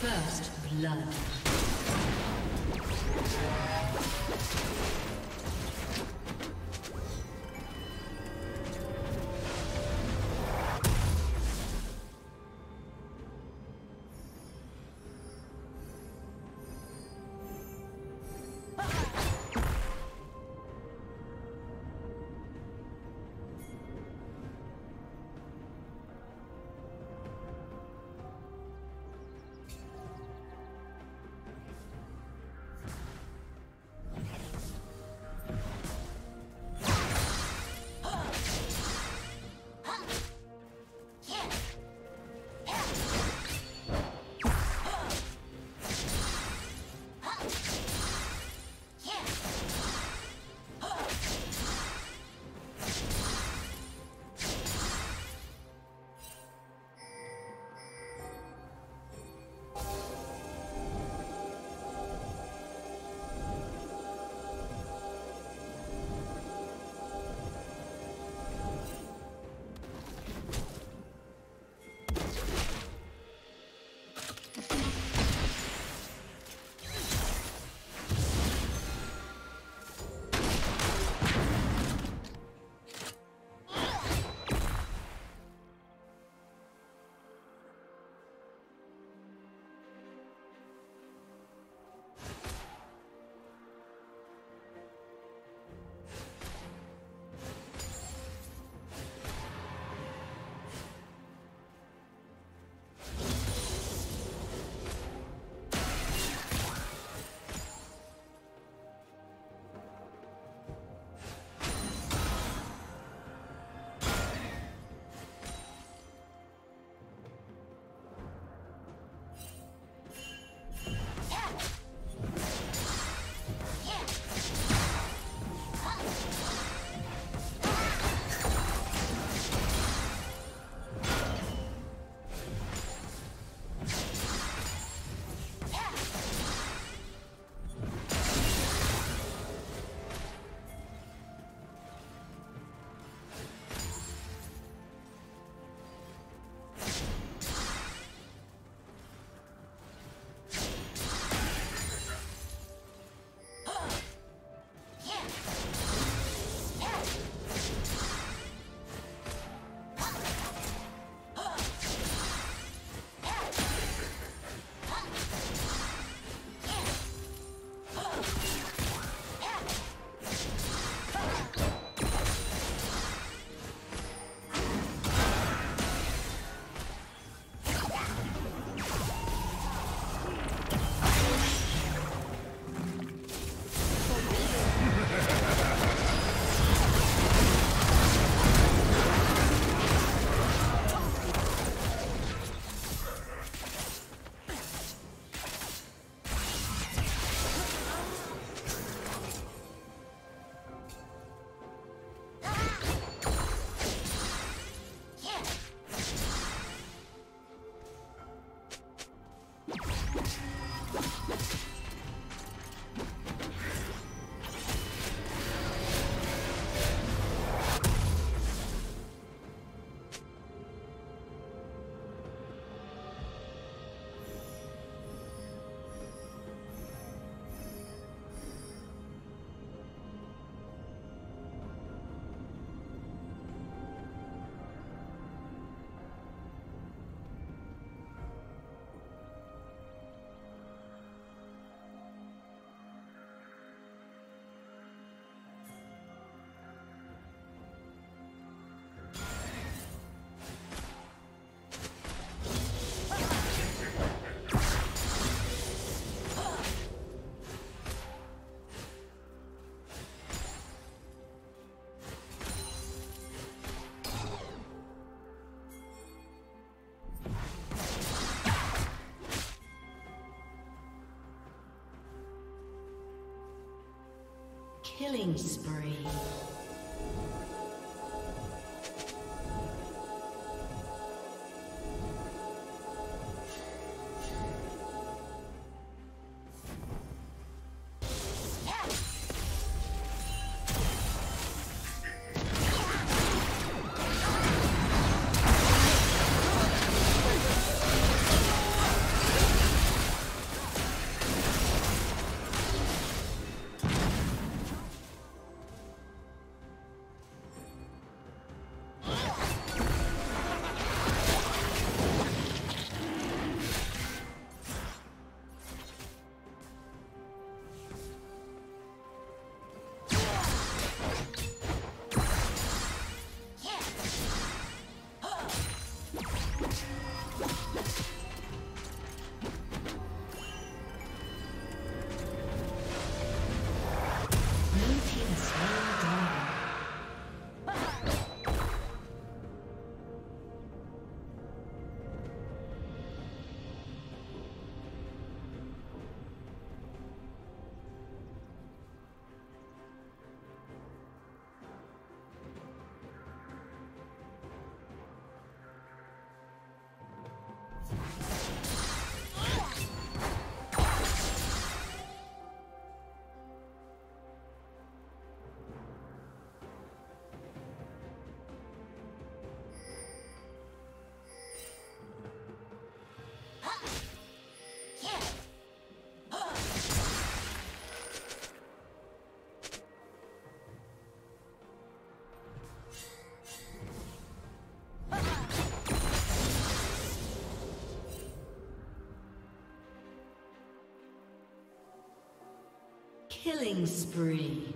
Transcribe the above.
First blood. Killing spree. Killing spree.